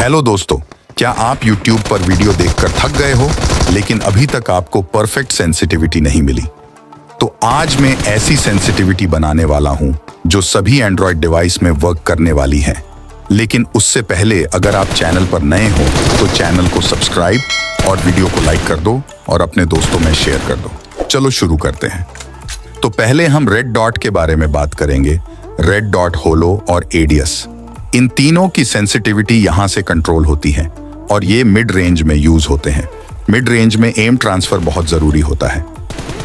Hello दोस्तों, क्या आप YouTube पर वीडियो देखकर थक गए हो, लेकिन अभी तक आपको परफेक्ट सेंसिटिविटी नहीं मिली? तो आज मैं ऐसी सेंसिटिविटी बनाने वाला हूँ, जो सभी एंड्रॉयड डिवाइस में वर्क करने वाली है। लेकिन उससे पहले अगर आप चैनल पर नए हो तो चैनल को सब्सक्राइब और वीडियो को लाइक कर दो और अपने दोस्तों में शेयर कर दो। चलो शुरू करते हैं। तो पहले हम रेड डॉट के बारे में बात करेंगे। रेड डॉट होलो और एडियस इन तीनों की सेंसिटिविटी यहाँ से कंट्रोल होती है और ये मिड रेंज में यूज़ होते हैं। मिड रेंज में एम ट्रांसफ़र बहुत ज़रूरी होता है।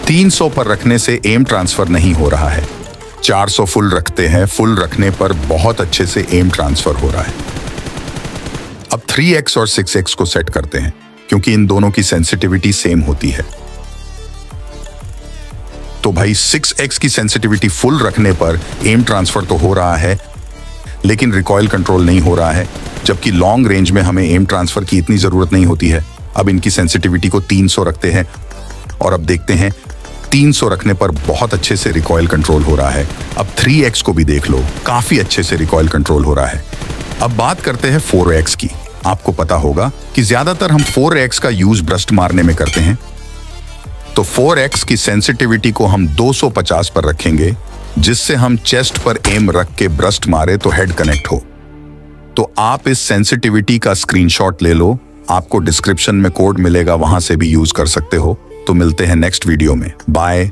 300 पर रखने से एम ट्रांसफ़र नहीं हो रहा है। 400 फुल रखते हैं फुल रखने पर बहुत अच्छे से एम ट्रांसफ़र हो रहा है। अब 3x और 6x को सेट करते हैं, क्योंकि इन दोनों की सेंसिटिविटी सेम होती है। तो भाई 6x की सेंसिटिविटी फुल रखने पर एम ट्रांसफ़र तो हो रहा है लेकिन रिकॉयल कंट्रोल नहीं हो रहा है, जबकि लॉन्ग रेंज में हमें एम ट्रांसफ़र की इतनी ज़रूरत नहीं होती है। अब इनकी सेंसिटिविटी को 300 रखते हैं और अब देखते हैं 300 रखने पर बहुत अच्छे से रिकॉयल कंट्रोल हो रहा है। अब 3x को भी देख लो, काफ़ी अच्छे से रिकॉयल कंट्रोल हो रहा है। अब बात करते हैं 4x की। आपको पता होगा कि ज़्यादातर हम 4x का यूज़ ब्रस्ट मारने में करते हैं। तो 4x की सेंसिटिविटी को हम 250 पर रखेंगे जिससे हम चेस्ट पर एम रख के ब्रस्ट मारे तो हेड कनेक्ट हो। तो आप इस सेंसिटिविटी का स्क्रीनशॉट ले लो। आपको डिस्क्रिप्शन में कोड मिलेगा, वहाँ से भी यूज़ कर सकते हो। तो मिलते हैं नेक्स्ट वीडियो में। बाय